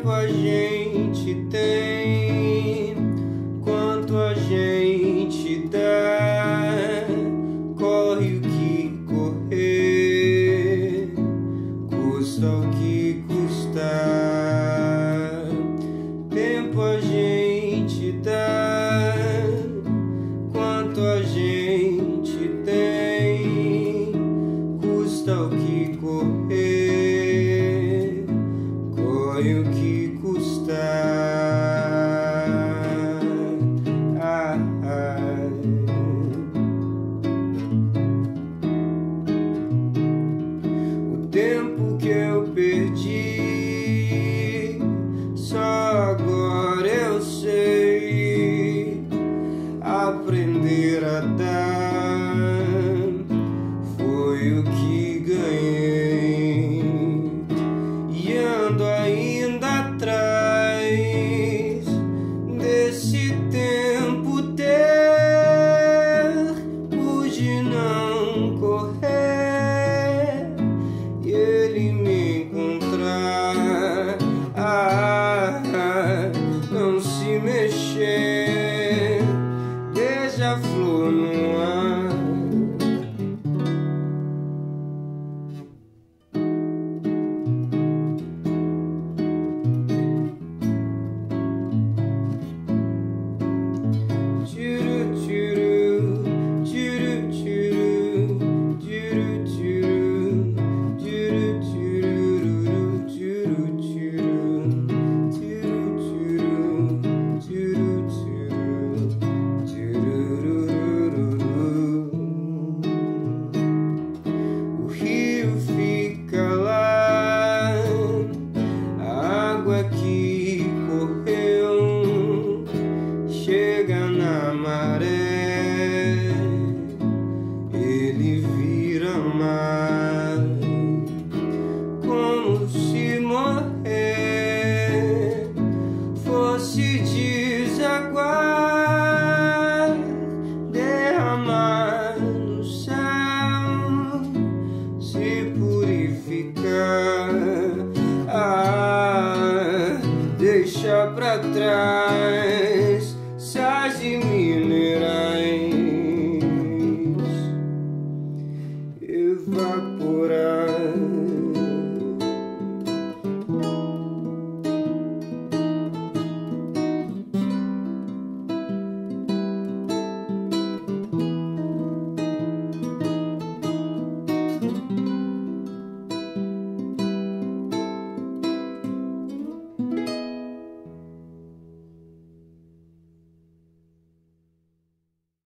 tempo a gente tem, quanto a gente dá, corre o que correr, custa o que custar. Tempo a gente dá, quanto a gente tempo que eu perdi. Só agora eu sei aprender a dar. Foi o que ganhei. maré, ele vira mar, como se morrer fosse desaguar, derramar no céu, se purificar, ah, deixar pra trás. evaporar.